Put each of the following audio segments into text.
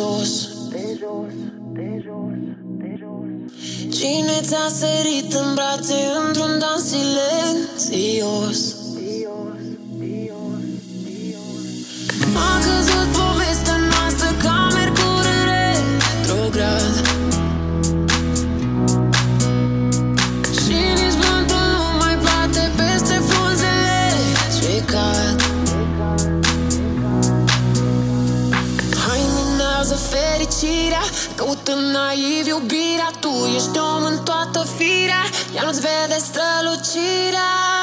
jos Cine ți-a sărit în brațe într-un dans silențios? Fericirea Căutând naiv iubirea. Tu ești om în toată firea Ea nu-ți vede strălucirea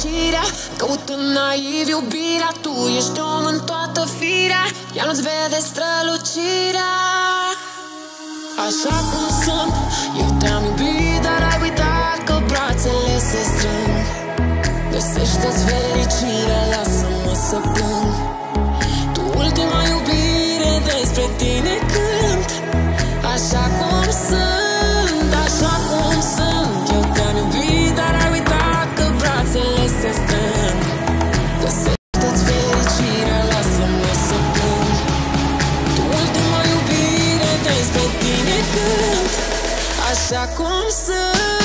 fericirea Căutând naiv iubirea Tu ești om în toată firea Ea nu-ți vede strălucirea. Așa cum sunt Eu te-am iubit, dar ai uitat Că brațele se strâng. Găsește-ți fericirea Lasă-mă să plâng. Tu ultima iubire Despre tine acum sunt.